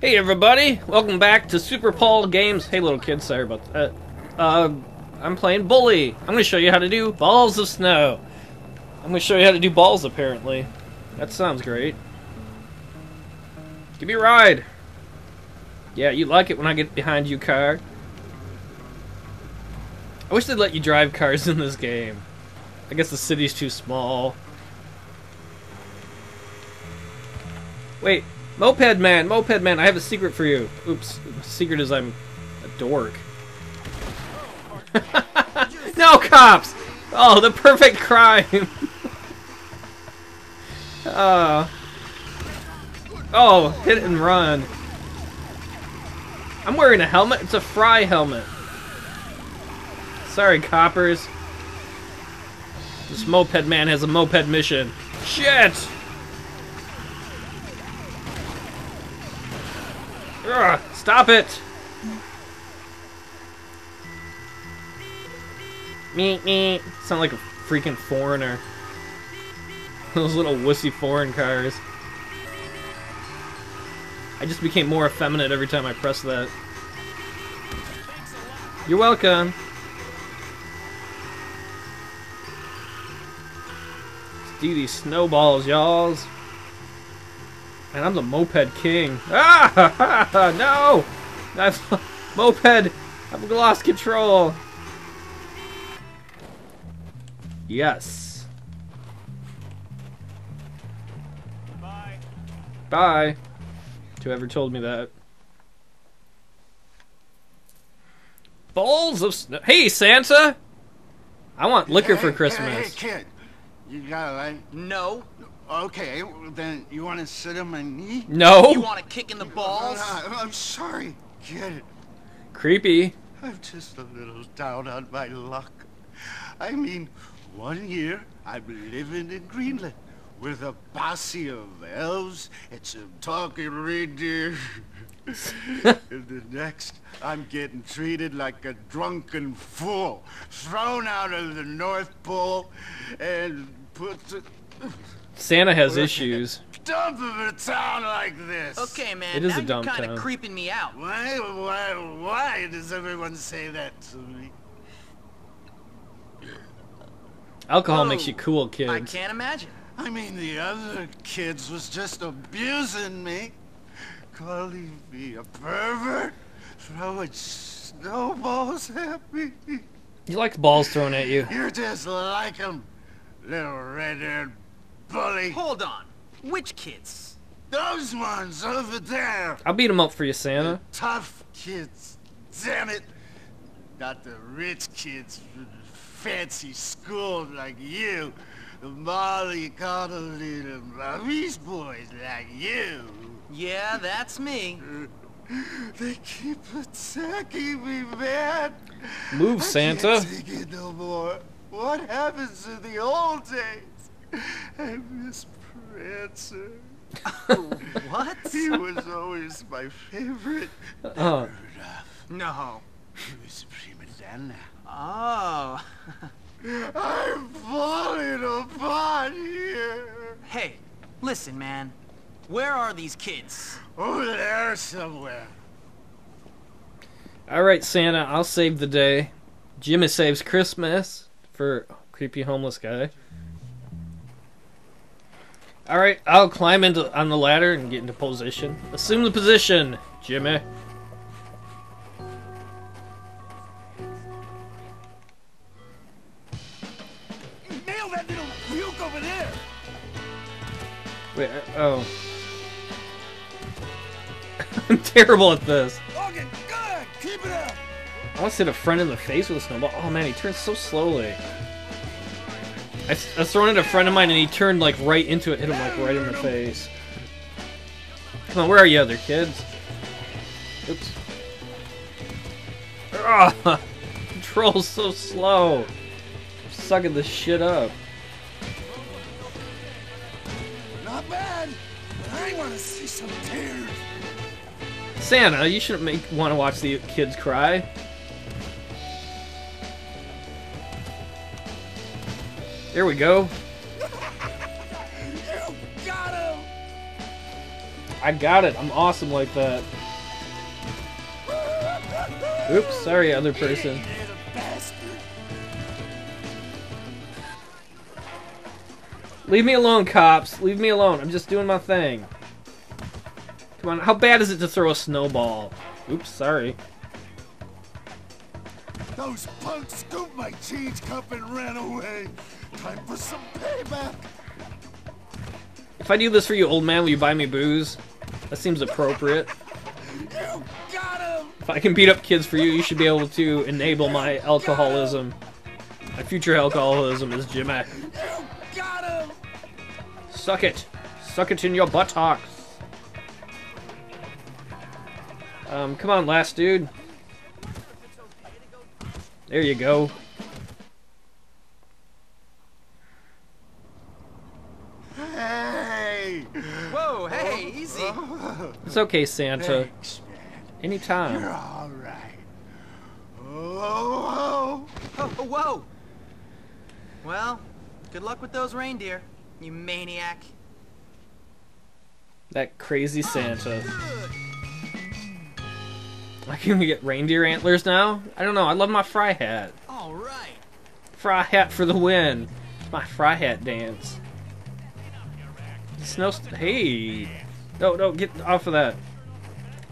Hey everybody, welcome back to Super Paul Games. Hey little kids, sorry about that. Uh, I'm playing Bully. I'm gonna show you how to do Balls of Snow. I'm gonna show you how to do balls apparently. That sounds great. Give me a ride. Yeah, you like it when I get behind you, car. I wish they'd let you drive cars in this game. I guess the city's too small. Wait, Moped Man, Moped Man, I have a secret for you. Oops, secret is I'm a dork. no cops! Oh, the perfect crime! uh, oh, hit and run. I'm wearing a helmet. It's a fry helmet. Sorry, coppers. This moped man has a moped mission. Shit! Ugh, stop it! Me, me. Sound like a freaking foreigner. Those little wussy foreign cars. I just became more effeminate every time I press that. You're welcome. Let's do these snowballs, y'alls. And I'm the moped king. Ah! no! I've moped. I've lost control. Yes. Bye. Bye. To whoever told me that. Balls of snow. Hey, Santa! I want liquor for Hey, Christmas. Hey, kid, you got a light? No. Okay, then you want to sit on my knee? No! You want a kick in the balls? Uh, I'm sorry, kid. Creepy. I'm just a little down on my luck. I mean, one year I'm living in Greenland with a posse of elves and some talking reindeer. and the next, I'm getting treated like a drunken fool, thrown out of the North Pole and put to Santa has issues. dump of a town like this. Okay, man. It is now a dumb you're kind of creeping me out. Why, why, why does everyone say that to me? Alcohol Oh, makes you oh, cool, kids. I can't imagine. I mean, the other kids was just abusing me, calling me a pervert, throwing snowballs at me. You like balls thrown at you. You're just like 'em, little red-haired bully. Hold on. Which kids? Those ones over there, I'll beat him up for you, Santa. The tough kids. Damn it, not the rich kids from fancy school like you. The Molly Connolly, the mommy's boys like you. Yeah, that's me. They keep attacking me, man. Move, Santa. I Santa. can't take it no more. What happens in the old days? I miss Prancer. What? He was always my favorite. Uh, Rudolph. No. He was a prima donna. Oh. I'm falling apart here. Hey, listen, man. Where are these kids? Over there somewhere. Alright, Santa, I'll save the day. Jimmy saves Christmas for creepy homeless guy. Alright, I'll climb into on the ladder and get into position. Assume the position, Jimmy. Nail that little puke over there. Wait, uh, oh. I'm terrible at this. Okay, good. Keep it up. I want to hit a friend in the face with a snowball. Oh man, he turns so slowly. I, I was throwing at a friend of mine and he turned like right into it, hit him like right in the face. Come on, where are you, other kids? Oops. Ah, control's so slow. I'm sucking this shit up. Not bad. I want to see some tears. Santa, you shouldn't make want to watch the kids cry. There we go. You got him. I got it. I'm awesome like that. Oops, sorry, other person. Leave me alone, cops. Leave me alone. I'm just doing my thing. Come on, how bad is it to throw a snowball? Oops, sorry. Those punks scooped my change cup and ran away. Time for some payback. If I do this for you, old man, will you buy me booze? That seems appropriate. You got him! If I can beat up kids for you, you should be able to enable my alcoholism. My future alcoholism is Jimmy. You got him! Suck it. Suck it in your buttocks. Um, come on, last dude. There you go. Hey! Whoa, hey, easy. It's okay, Santa. Thanks, man. You're Anytime. all right. Oh, oh, Oh, whoa. Well, good luck with those reindeer, you maniac. That crazy oh, Santa. I can we get reindeer antlers now? I don't know. I love my fry hat. All right. Fry hat for the win. My fry hat dance. Snow. Hey. No, no, get off of that.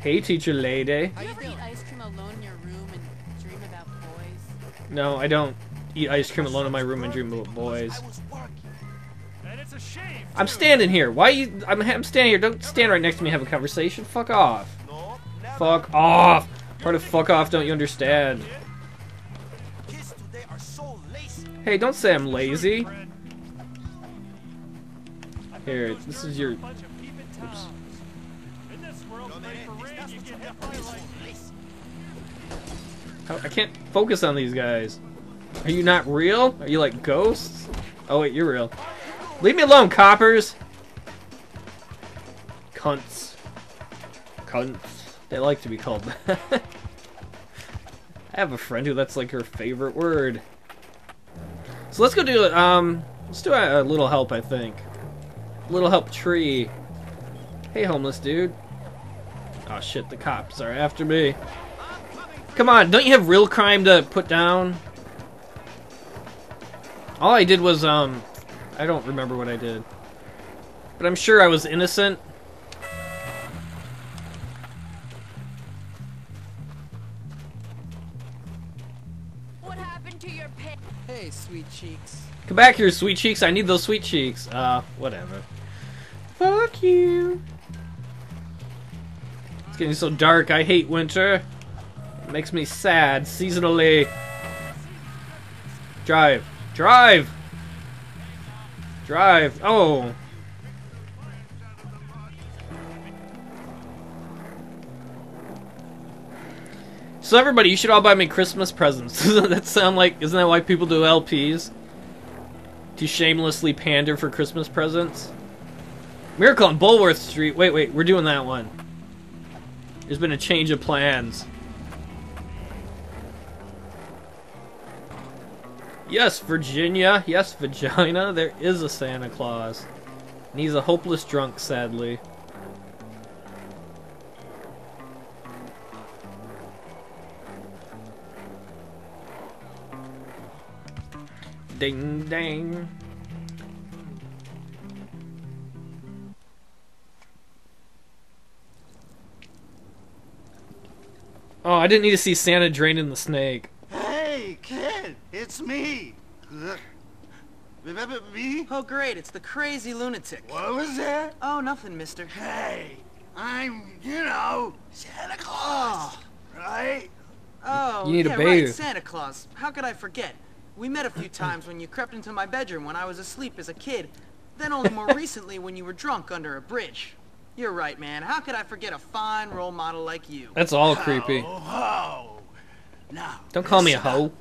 Hey, teacher lady. Do you ever eat ice cream alone in your room and dream about boys? No, I don't eat ice cream alone in my room and dream about boys. I'm standing here. Why you? I'm, I'm standing here. Don't stand right next to me. and Have a conversation. Fuck off. Fuck off. Part of fuck off. Don't you understand? Kids today are so lazy. Hey, don't say I'm lazy. Here, this is your. Oops. How- I can't focus on these guys. Are you not real? Are you like ghosts? Oh wait, you're real. Leave me alone, coppers! Cunts. Cunts. They like to be called that. I have a friend who that's like her favorite word. So let's go do it. Um, let's do a, a little help. I think. Little help tree. Hey, homeless dude. Oh shit, the cops are after me. Come on, don't you have real crime to put down? All I did was, um, I don't remember what I did. But I'm sure I was innocent. What happened to your pet? Hey, sweet cheeks. Come back here, sweet cheeks. I need those sweet cheeks. Uh, whatever. Fuck you. Getting so dark. I hate winter. It makes me sad seasonally. Drive. Drive! Drive. Oh. So everybody, you should all buy me Christmas presents. Doesn't that sound like? Isn't that why people do LPs? To shamelessly pander for Christmas presents. Miracle on Bullworth Street. Wait, wait, we're doing that one. There's been a change of plans. Yes, Virginia. Yes, vagina. There is a Santa Claus. And he's a hopeless drunk, sadly. Ding dang. Oh, I didn't need to see Santa draining the snake. Hey, kid, it's me. Remember me? Oh, great, it's the crazy lunatic. What was that? Oh, nothing, mister. Hey, I'm, you know, Santa Claus, oh. right? Oh, You need a yeah, bathe. right, Santa Claus. How could I forget? We met a few times when you crept into my bedroom when I was asleep as a kid. Then only more recently when you were drunk under a bridge. You're right, man. How could I forget a fine role model like you? That's all creepy. Ho, ho. Now, Don't call me a listen hoe.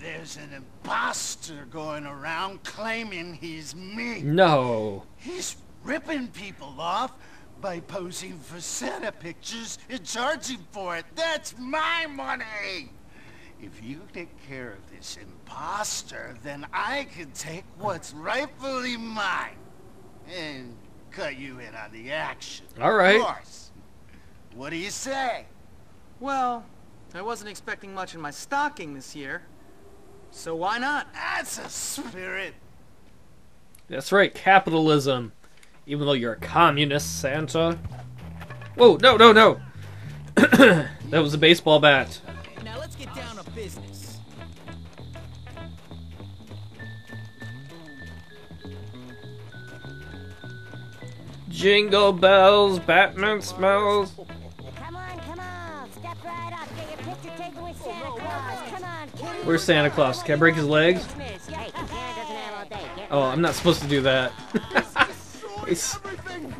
There's an imposter going around claiming he's me. No. He's ripping people off by posing for Santa pictures and charging for it. That's my money! If you take care of this imposter, then I can take what's rightfully mine. And cut you in on the action. All right. Of course. What do you say? Well, I wasn't expecting much in my stocking this year. So why not? That's a spirit. That's right, capitalism. Even though you're a communist, Santa. Whoa, no, no, no. that was a baseball bat. Now let's get down to business. Jingle bells, Batman smells. Come on, come on. Step right up. Get your picture taken with Santa Claus. Come on, kitty. Where's Santa Claus? Can I break his legs? Hey, Santa doesn't have all day. Get Oh, oh I'm not supposed to do that.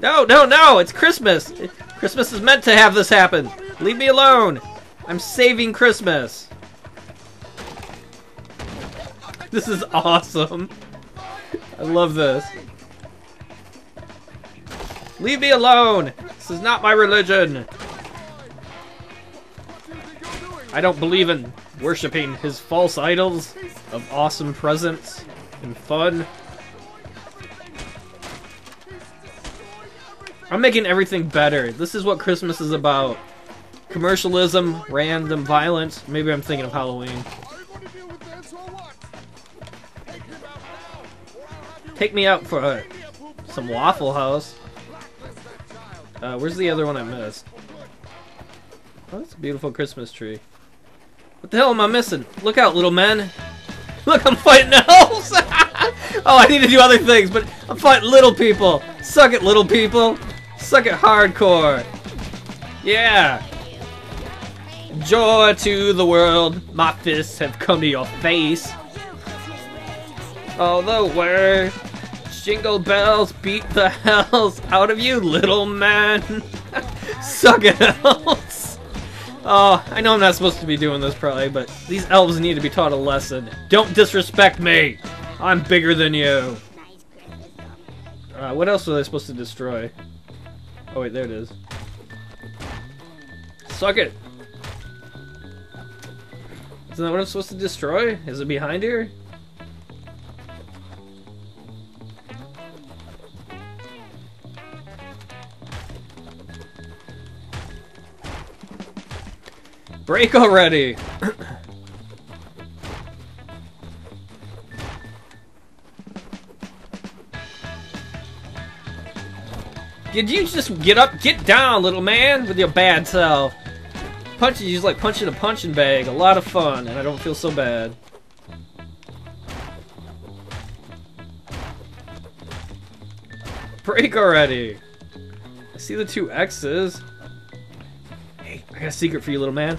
No, no, no! It's Christmas! Christmas is meant to have this happen! Leave me alone! I'm saving Christmas! This is awesome! I love this. Leave me alone! This is not my religion! I don't believe in worshipping his false idols of awesome presents and fun. I'm making everything better. This is what Christmas is about. Commercialism, random violence. Maybe I'm thinking of Halloween. Take me out for uh, some Waffle House. Uh, where's the other one I missed? Oh, that's a beautiful Christmas tree. What the hell am I missing? Look out, little men. Look, I'm fighting elves! oh, I need to do other things, but I'm fighting little people. Suck it, little people. Suck it hardcore. Yeah. Joy to the world. My fists have come to your face. All the way. Jingle bells beat the hells out of you, little man. Suck it, elves. Oh, I know I'm not supposed to be doing this probably, but these elves need to be taught a lesson. Don't disrespect me. I'm bigger than you. Uh, what else was I supposed to destroy? Oh wait, there it is. Suck it. Isn't that what I'm supposed to destroy? Is it behind here? Break already! Did you just get up, get down, little man, with your bad self? Punching you's like punching a punching bag. A lot of fun, and I don't feel so bad. Break already! I see the two X's. Hey, I got a secret for you, little man.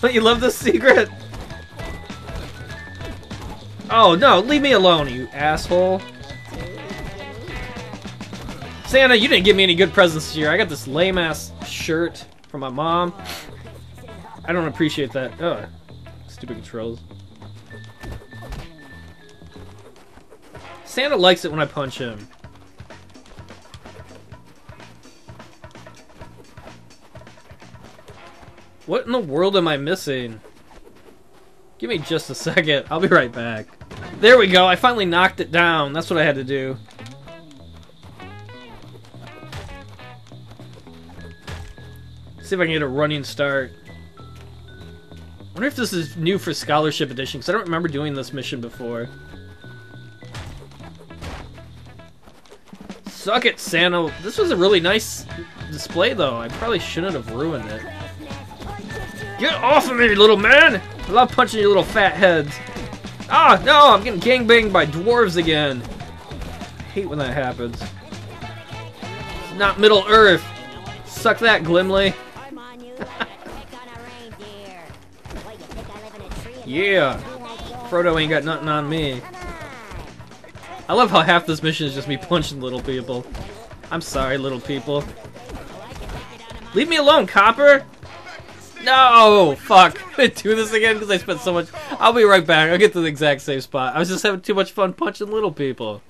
Don't you love this secret? Oh no, leave me alone, you asshole. Santa, you didn't give me any good presents this year. I got this lame ass shirt from my mom. I don't appreciate that. Ugh. Stupid controls. Santa likes it when I punch him. What in the world am I missing? Give me just a second. I'll be right back. There we go. I finally knocked it down. That's what I had to do. See if I can get a running start. wonder if this is new for Scholarship Edition, because I don't remember doing this mission before. Suck it, Santa. This was a really nice display, though. I probably shouldn't have ruined it. Get off of me, little man! I love punching your little fat heads. Ah, no, I'm getting gangbanged by dwarves again. I hate when that happens. It's not Middle Earth. Suck that, Gimli. I'm on you. Pick on a reindeer. What, you think I live in a tree? and Yeah. Frodo ain't got nothing on me. I love how half this mission is just me punching little people. I'm sorry, little people. Leave me alone, copper! No! Fuck. I do this again because I spent so much. I'll be right back. I'll get to the exact same spot. I was just having too much fun punching little people.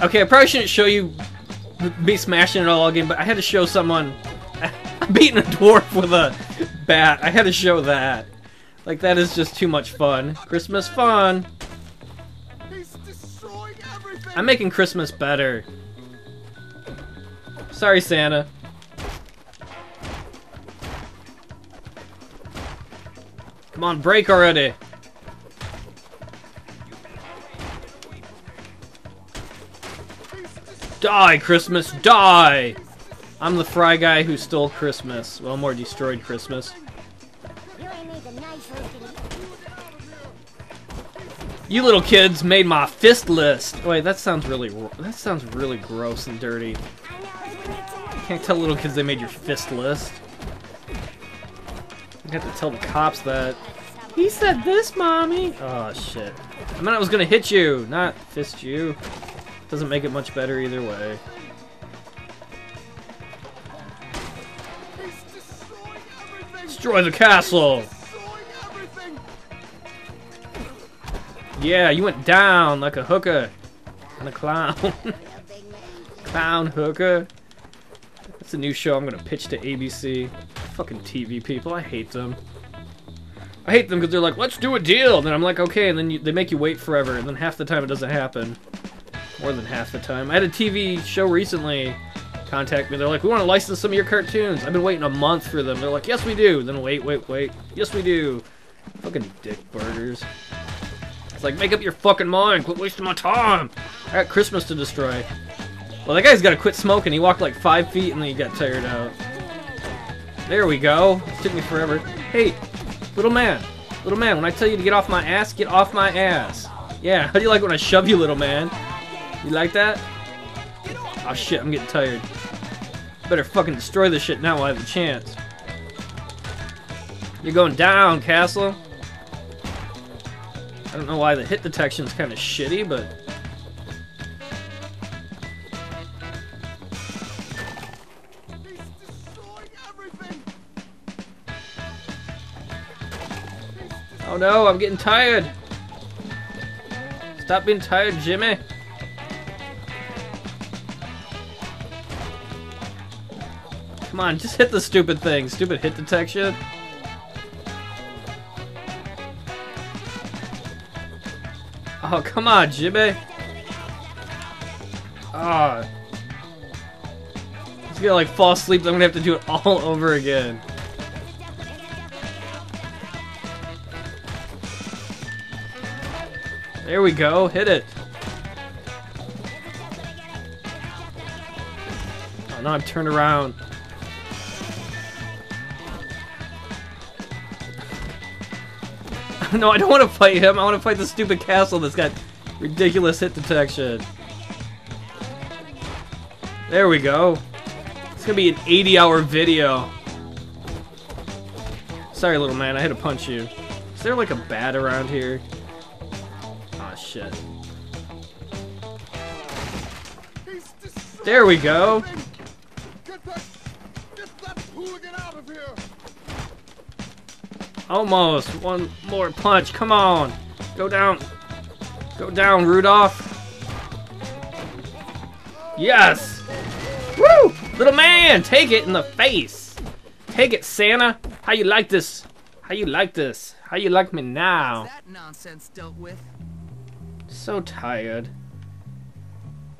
Okay, I probably shouldn't show you me smashing it all again, but I had to show someone. Beating a dwarf with a bat. I had to show that. Like, that is just too much fun. Christmas fun. I'm making Christmas better. Sorry, Santa. Come on, break already. Die, Christmas, die! I'm the fry guy who stole Christmas. Well, more destroyed Christmas. You little kids made my fist list. Wait, that sounds really that sounds really gross and dirty. Can't tell little kids they made your fist list. Have to tell the cops that. He said this, mommy. Oh shit. I meant I was gonna hit you, not fist you. Doesn't make it much better either way. Destroy the castle. Yeah, you went down like a hooker and a clown. clown hooker. That's a new show I'm gonna pitch to ABC. Fucking TV people, I hate them. I hate them because they're like, let's do a deal. And then I'm like, okay, and then you, they make you wait forever, and then half the time it doesn't happen. More than half the time. I had a TV show recently contact me. They're like, we want to license some of your cartoons. I've been waiting a month for them. They're like, yes, we do. Then wait, wait, wait. Yes, we do. Fucking dick burgers. It's like, make up your fucking mind. Quit wasting my time. I got Christmas to destroy. Well, that guy's got to quit smoking. He walked like five feet and then he got tired out. There we go. It took me forever. Hey, little man. Little man, when I tell you to get off my ass, get off my ass. Yeah, how do you like when I shove you, little man? You like that? Oh shit, I'm getting tired. Better fucking destroy this shit now while I have a chance. You're going down, Castle. I don't know why the hit detection's kind of shitty, but... Oh no, I'm getting tired. Stop being tired, Jimmy. Come on, just hit the stupid thing. Stupid hit detection. Oh, come on, Jimmy. Ah. He's gonna like fall asleep, I'm gonna have to do it all over again. We go, hit it. Oh, now I'm turned around. no, I don't want to fight him. I want to fight the stupid castle that's got ridiculous hit detection. There we go. It's gonna be an 80 hour video. Sorry, little man, I had to punch you. Is there like a bat around here? Shit. There we go. Almost. One more punch. Come on. Go down. Go down, Rudolph. Yes. Woo! Little man, take it in the face. Take it, Santa. How you like this? How you like this? How you like me now? That nonsense dealt with. So tired.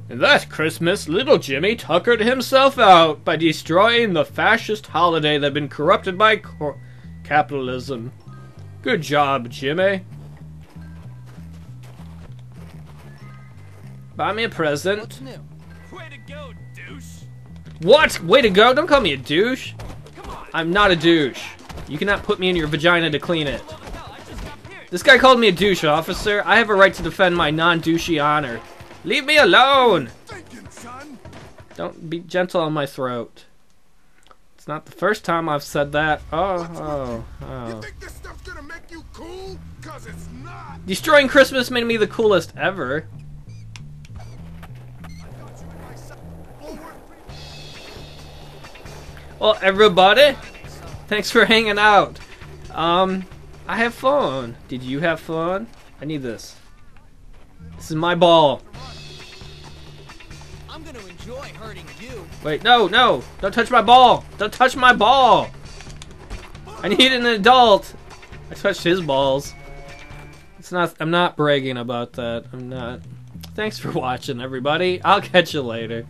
And that Christmas, little Jimmy tuckered himself out by destroying the fascist holiday that had been corrupted by cor- capitalism. Good job, Jimmy. Buy me a present. What's new? Way to go, douche! What? Way to go! Don't call me a douche. I'm not a douche. You cannot put me in your vagina to clean it. This guy called me a douche, officer. I have a right to defend my non-douchey honor. Leave me alone! Don't be gentle on my throat. It's not the first time I've said that. Oh, oh, You oh. think this stuff's gonna make you cool? Cause it's not! Destroying Christmas made me the coolest ever. Well, everybody, thanks for hanging out. Um, I have fun. Did you have fun? I need this. This is my ball. I'm gonna enjoy hurting you. Wait, no, no! Don't touch my ball! Don't touch my ball! I need an adult! I touched his balls. It's not. I'm not bragging about that. I'm not. Thanks for watching, everybody. I'll catch you later.